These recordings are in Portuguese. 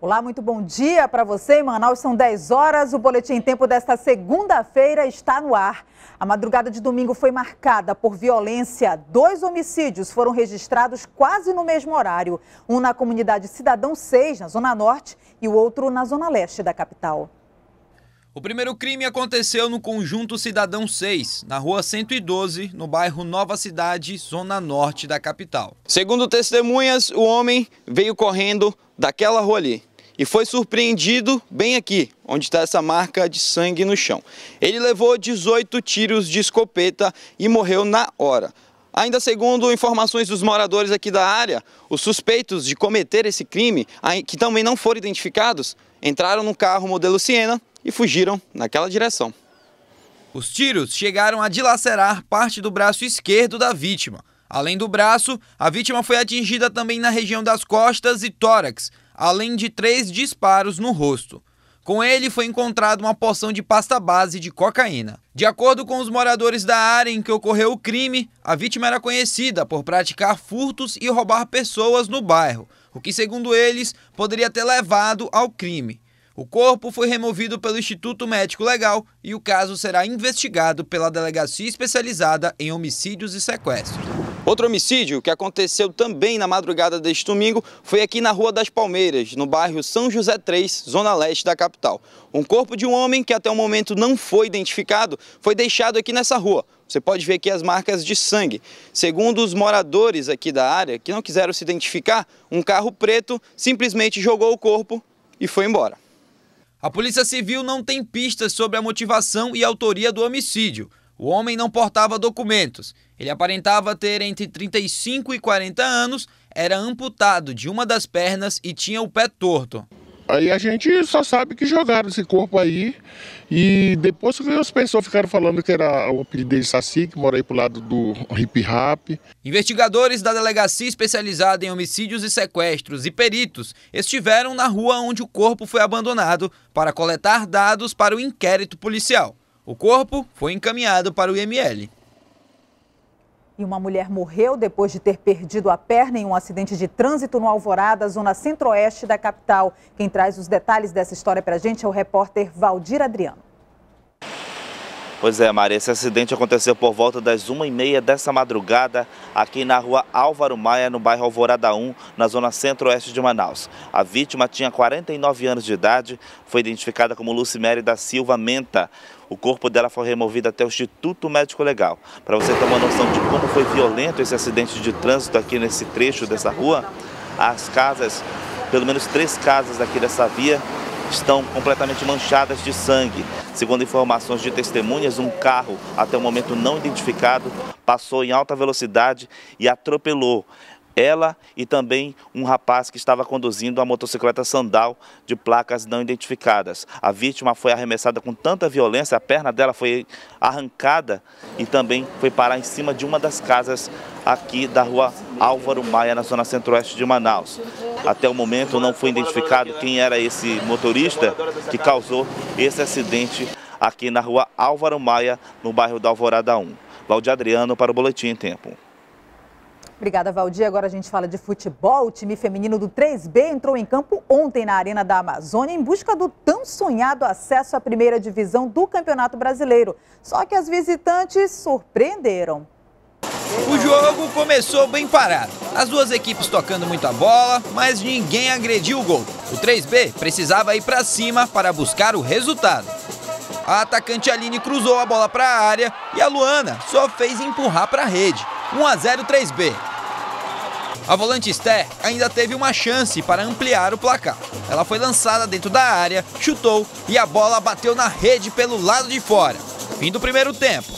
Olá, muito bom dia para você em Manaus. São 10 horas. O Boletim em Tempo desta segunda-feira está no ar. A madrugada de domingo foi marcada por violência. Dois homicídios foram registrados quase no mesmo horário. Um na comunidade Cidadão 6, na Zona Norte, e o outro na Zona Leste da capital. O primeiro crime aconteceu no conjunto Cidadão 6, na rua 112, no bairro Nova Cidade, zona norte da capital. Segundo testemunhas, o homem veio correndo daquela rua ali e foi surpreendido bem aqui, onde está essa marca de sangue no chão. Ele levou 18 tiros de escopeta e morreu na hora. Ainda segundo informações dos moradores aqui da área, os suspeitos de cometer esse crime, que também não foram identificados, entraram no carro modelo Siena e fugiram naquela direção. Os tiros chegaram a dilacerar parte do braço esquerdo da vítima. Além do braço, a vítima foi atingida também na região das costas e tórax, além de três disparos no rosto. Com ele foi encontrada uma porção de pasta base de cocaína. De acordo com os moradores da área em que ocorreu o crime, a vítima era conhecida por praticar furtos e roubar pessoas no bairro, o que, segundo eles, poderia ter levado ao crime. O corpo foi removido pelo Instituto Médico Legal e o caso será investigado pela Delegacia Especializada em Homicídios e Sequestros. Outro homicídio que aconteceu também na madrugada deste domingo foi aqui na Rua das Palmeiras, no bairro São José 3, zona leste da capital. Um corpo de um homem que até o momento não foi identificado foi deixado aqui nessa rua. Você pode ver aqui as marcas de sangue. Segundo os moradores aqui da área, que não quiseram se identificar, um carro preto simplesmente jogou o corpo e foi embora. A Polícia Civil não tem pistas sobre a motivação e autoria do homicídio. O homem não portava documentos. Ele aparentava ter entre 35 e 40 anos, era amputado de uma das pernas e tinha o pé torto. Aí a gente só sabe que jogaram esse corpo aí e depois que as pessoas ficaram falando que era o apelido dele Saci, que mora aí pro lado do hip hop. Investigadores da Delegacia Especializada em Homicídios e Sequestros e peritos estiveram na rua onde o corpo foi abandonado para coletar dados para o inquérito policial. O corpo foi encaminhado para o IML. E uma mulher morreu depois de ter perdido a perna em um acidente de trânsito no Alvorada, zona centro-oeste da capital. Quem traz os detalhes dessa história para a gente é o repórter Valdir Adriano. Pois é, Maria, esse acidente aconteceu por volta das 1h30 dessa madrugada aqui na rua Álvaro Maia, no bairro Alvorada 1, na zona centro-oeste de Manaus. A vítima tinha 49 anos de idade, foi identificada como Lucimere da Silva Menta. O corpo dela foi removido até o Instituto Médico Legal. Para você ter uma noção de como foi violento esse acidente de trânsito aqui nesse trecho dessa rua, as casas, pelo menos três casas aqui dessa via, estão completamente manchadas de sangue. Segundo informações de testemunhas, um carro, até o momento não identificado, passou em alta velocidade e atropelou ela e também um rapaz que estava conduzindo a motocicleta Sandal de placas não identificadas. A vítima foi arremessada com tanta violência, a perna dela foi arrancada e também foi parar em cima de uma das casas aqui da rua Álvaro Maia, na zona centro-oeste de Manaus. Até o momento não foi identificado quem era esse motorista que causou esse acidente aqui na rua Álvaro Maia, no bairro da Alvorada 1. Valdir Adriano para o Boletim em Tempo. Obrigada, Valdir. Agora a gente fala de futebol. O time feminino do 3B entrou em campo ontem na Arena da Amazônia em busca do tão sonhado acesso à primeira divisão do Campeonato Brasileiro. Só que as visitantes surpreenderam. O jogo começou bem parado. As duas equipes tocando muita bola, mas ninguém agrediu o gol. O 3B precisava ir para cima para buscar o resultado. A atacante Aline cruzou a bola para a área e a Luana só fez empurrar para a rede. 1 a 0 3B. A volante Esther ainda teve uma chance para ampliar o placar. Ela foi lançada dentro da área, chutou e a bola bateu na rede pelo lado de fora. Fim do primeiro tempo.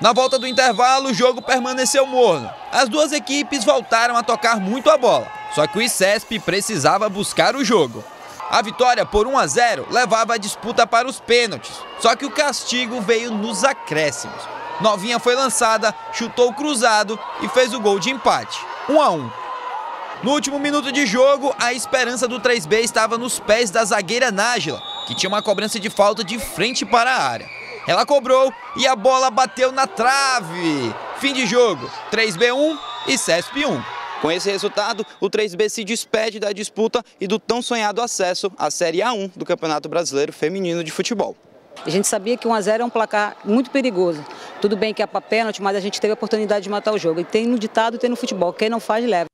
Na volta do intervalo, o jogo permaneceu morno. As duas equipes voltaram a tocar muito a bola, só que o ICESP precisava buscar o jogo. A vitória por 1 a 0 levava a disputa para os pênaltis, só que o castigo veio nos acréscimos. Novinha foi lançada, chutou cruzado e fez o gol de empate. 1 a 1. No último minuto de jogo, a esperança do 3B estava nos pés da zagueira Nájila, que tinha uma cobrança de falta de frente para a área. Ela cobrou e a bola bateu na trave. Fim de jogo: 3B1 e CESP 1. Com esse resultado, o 3B se despede da disputa e do tão sonhado acesso à Série A1 do Campeonato Brasileiro Feminino de Futebol. A gente sabia que 1 a 0 é um placar muito perigoso. Tudo bem que é para pênalti, mas a gente teve a oportunidade de matar o jogo. E tem no ditado, tem no futebol. Quem não faz, leva.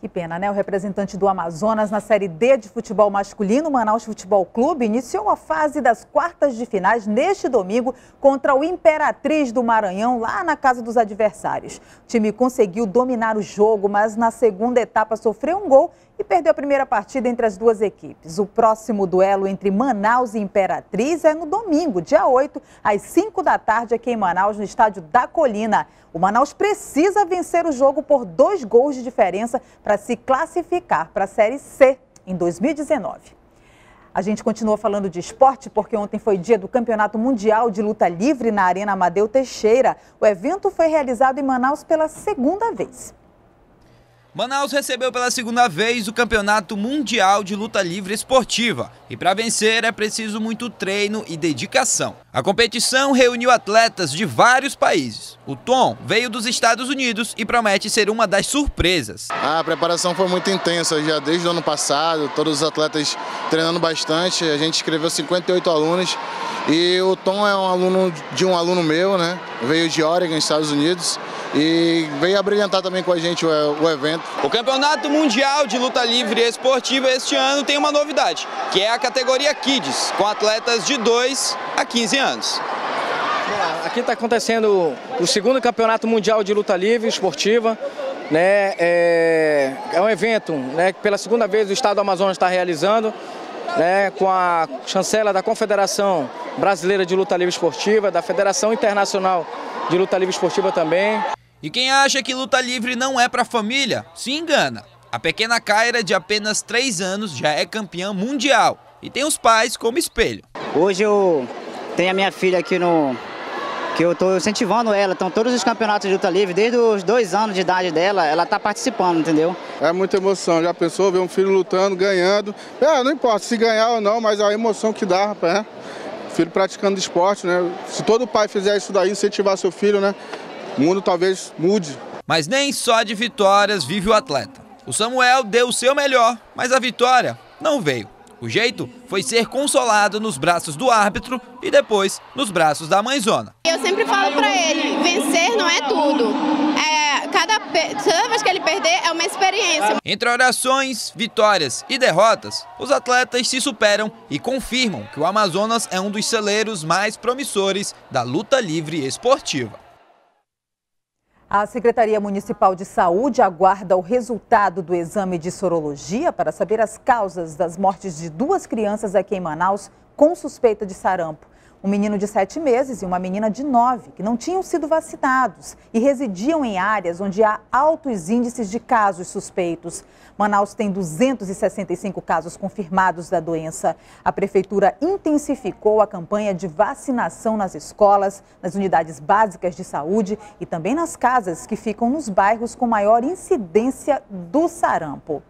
Que pena, né? O representante do Amazonas na Série D de futebol masculino, Manaus Futebol Clube, iniciou a fase das quartas de finais neste domingo contra o Imperatriz do Maranhão, lá na casa dos adversários. O time conseguiu dominar o jogo, mas na segunda etapa sofreu um gol e perdeu a primeira partida entre as duas equipes. O próximo duelo entre Manaus e Imperatriz é no domingo, dia 8, às 5 da tarde, aqui em Manaus, no estádio da Colina. O Manaus precisa vencer o jogo por dois gols de diferença para se classificar para a Série C em 2019. A gente continua falando de esporte porque ontem foi dia do Campeonato Mundial de Luta Livre na Arena Amadeu Teixeira. O evento foi realizado em Manaus pela segunda vez. Manaus recebeu pela segunda vez o Campeonato Mundial de Luta Livre Esportiva e para vencer é preciso muito treino e dedicação. A competição reuniu atletas de vários países. O Tom veio dos Estados Unidos e promete ser uma das surpresas. A preparação foi muito intensa já desde o ano passado, todos os atletas treinando bastante. A gente escreveu 58 alunos e o Tom é um aluno de um aluno meu, né? Veio de Oregon, Estados Unidos e veio abrilhantar também com a gente o, o, evento. O Campeonato Mundial de Luta Livre Esportiva este ano tem uma novidade, que é a categoria Kids, com atletas de 2 a 15 anos. Aqui está acontecendo o segundo Campeonato Mundial de Luta Livre Esportiva. Né, é, é um evento né, que pela segunda vez o Estado do Amazonas está realizando, né, com a chancela da Confederação Brasileira de Luta Livre Esportiva, da Federação Internacional de Luta Livre Esportiva também. E quem acha que luta livre não é para família, se engana. A pequena Kaira, de apenas 3 anos, já é campeã mundial e tem os pais como espelho. Hoje eu tenho a minha filha aqui no. que eu estou incentivando ela. Então, todos os campeonatos de luta livre, desde os dois anos de idade dela, ela está participando, entendeu? É muita emoção. Já pensou ver um filho lutando, ganhando? É, não importa se ganhar ou não, mas a emoção que dá, rapaz. Né? Filho praticando esporte, né? Se todo pai fizer isso daí, incentivar seu filho, né? O mundo talvez mude. Mas nem só de vitórias vive o atleta. O Samuel deu o seu melhor, mas a vitória não veio. O jeito foi ser consolado nos braços do árbitro e depois nos braços da mãezona. Eu sempre falo para ele, vencer não é tudo. É, cada, cada vez que ele perder é uma experiência. Entre orações, vitórias e derrotas, os atletas se superam e confirmam que o Amazonas é um dos celeiros mais promissores da luta livre esportiva. A Secretaria Municipal de Saúde aguarda o resultado do exame de sorologia para saber as causas das mortes de duas crianças aqui em Manaus com suspeita de sarampo um menino de sete meses e uma menina de nove, que não tinham sido vacinados e residiam em áreas onde há altos índices de casos suspeitos. Manaus tem 265 casos confirmados da doença. A prefeitura intensificou a campanha de vacinação nas escolas, nas unidades básicas de saúde e também nas casas que ficam nos bairros com maior incidência do sarampo.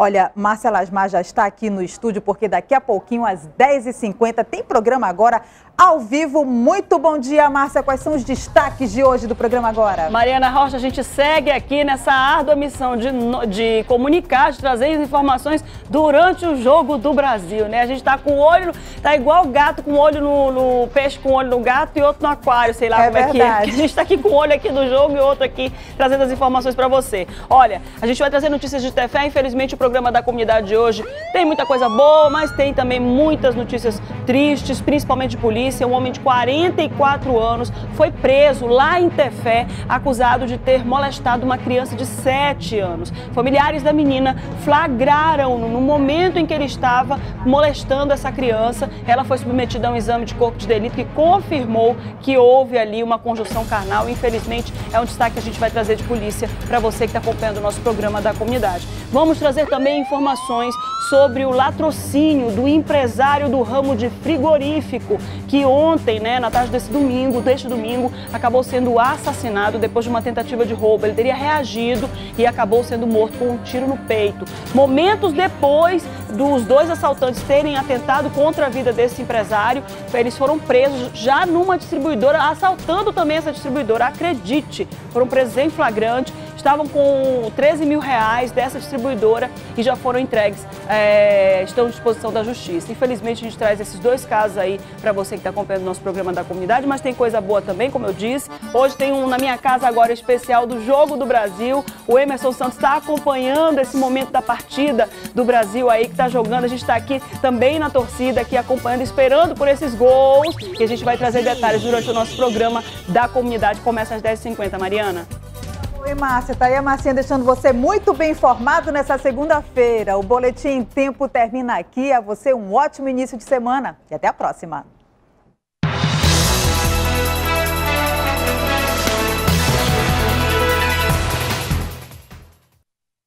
Olha, Márcia Lasmar já está aqui no estúdio, porque daqui a pouquinho, às 10h50, tem programa agora ao vivo. Muito bom dia, Márcia. Quais são os destaques de hoje do programa agora? Mariana Rocha, a gente segue aqui nessa árdua missão de, de comunicar, de trazer informações durante o jogo do Brasil, né? A gente tá com o olho, tá igual gato com o olho no, no, peixe, com o olho no gato e outro no aquário, sei lá é como verdade. é que é. A gente tá aqui com o olho aqui do jogo e outro aqui trazendo as informações para você. Olha, a gente vai trazer notícias de Tefé, infelizmente o programa da comunidade de hoje tem muita coisa boa, mas tem também muitas notícias tristes, principalmente de polícia um homem de 44 anos, foi preso lá em Tefé, acusado de ter molestado uma criança de 7 anos. Familiares da menina flagraram-no no momento em que ele estava molestando essa criança. Ela foi submetida a um exame de corpo de delito que confirmou que houve ali uma conjunção carnal. Infelizmente, é um destaque que a gente vai trazer de polícia para você que está acompanhando o nosso programa da comunidade. Vamos trazer também informações sobre o latrocínio do empresário do ramo de frigorífico que ontem, né, na tarde desse domingo, deste domingo, acabou sendo assassinado depois de uma tentativa de roubo. Ele teria reagido e acabou sendo morto com um tiro no peito. Momentos depois dos dois assaltantes terem atentado contra a vida desse empresário, eles foram presos já numa distribuidora, assaltando também essa distribuidora. Acredite, foram presos em flagrante estavam com 13 mil reais dessa distribuidora e já foram entregues, é, estão à disposição da justiça. Infelizmente, a gente traz esses dois casos aí para você que está acompanhando o nosso programa da comunidade, mas tem coisa boa também, como eu disse. Hoje tem um na minha casa agora especial do Jogo do Brasil. O Emerson Santos está acompanhando esse momento da partida do Brasil aí que está jogando. A gente está aqui também na torcida, aqui acompanhando, esperando por esses gols. E a gente vai trazer detalhes durante o nosso programa da comunidade. Começa às 10h50, Mariana. Oi, Márcia. Tá aí a Marcinha deixando você muito bem informado nessa segunda-feira. O Boletim em Tempo termina aqui. A você um ótimo início de semana e até a próxima.